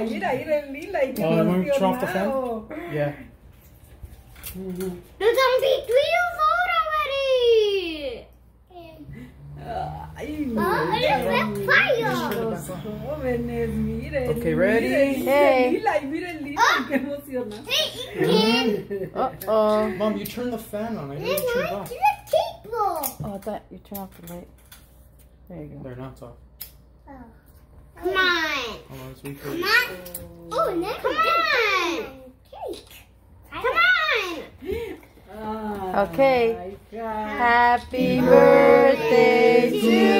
lila, mira, mira el lila y qué Oh, let turn off the fan? emocionado. Yeah. There's only three years old already. Ay, Oh, it's fire. los jóvenes, miren. Okay, ready? Hey. el lila y miren el lila, qué emocionante. Hey, Uh oh. Mom, you turn the fan on. I This didn't turn it off. is a table. Oh, I thought you turn off the light. There you go. They're not off. Come on. Let's wait for Come on. Oh, now come on. Cake. Come on. Okay. Happy birthday to you.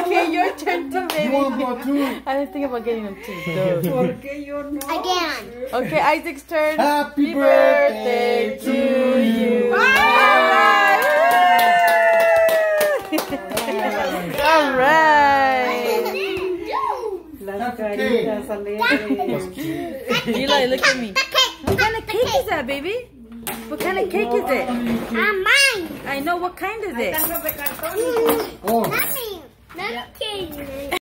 Okay, your turn to baby. I didn't think about getting them too. ¿Por qué yo no? Again. Okay, Isaac's turn. Happy birthday to you. All right. Las caritas alegres. Eli, look at me. What kind of cake is that, baby? What kind of cake is it? Ah, mine. I know. What kind is it? Los. Oh.